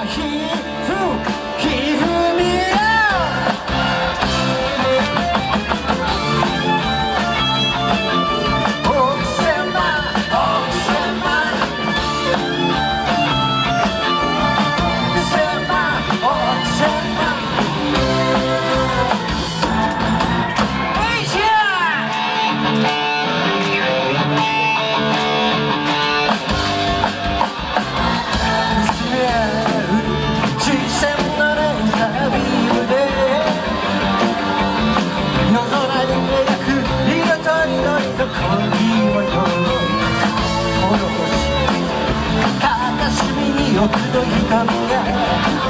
are here. 여기도 유감이야?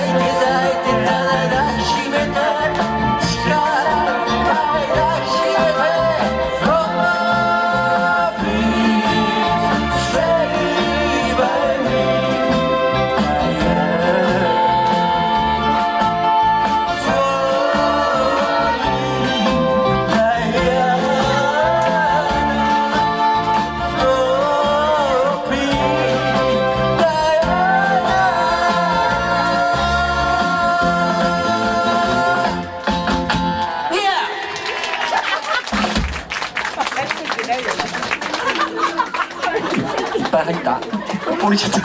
light is 降りちゃった。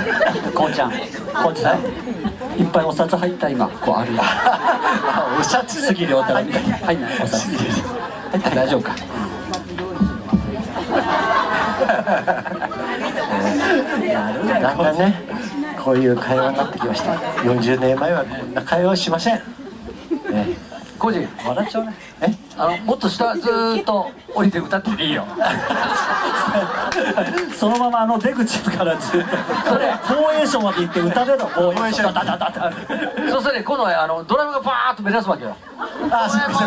紅ちゃん。いっぱいお札入った今。こうある。お札。杉ぎるおみい。な入んない。お札入って大丈夫か。なるほどだんだんねこういう会話になってきました。40年前はこんな会話をしません。ねコージ笑っちゃうね。えあのもっと下ずっと降りて歌ってていいよ。そのままあの出口からずっとそれ防衛省まで行って歌での防衛省ダダダダそうすると今度はあのドラムがバーッと目立つわけよ。あそうかそ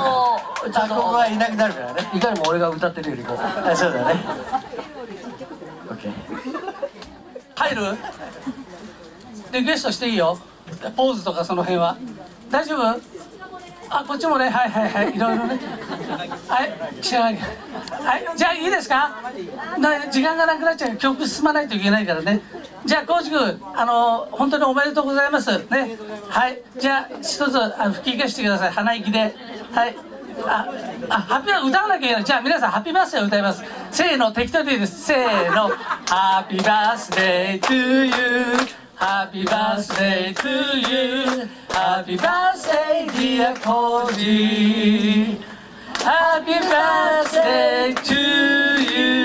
うか。ここはいなくなるからね。いかにも俺が歌ってるよりこう。あそうだね。オッケー入るリクエストしていいよ。ポーズとかその辺は。大丈夫？あこっちもねはいはいはいいろいろねはい仕上がりはいじゃあいいですか？な時間がなくなっちゃう曲進まないといけないからねじゃあコーチ君あの本当におめでとうございますねはいじゃあ一つあの吹き消してください鼻息ではいあ、あ、ハッピーバー歌わなきゃいけない。じゃあ皆さんハッピーバースデーを歌います。せーの、適当でいいです。せーの。ハッピーバースデー to you. ハッピーバースデー to you. Happy birthday, dear Cody. Happy birthday to you.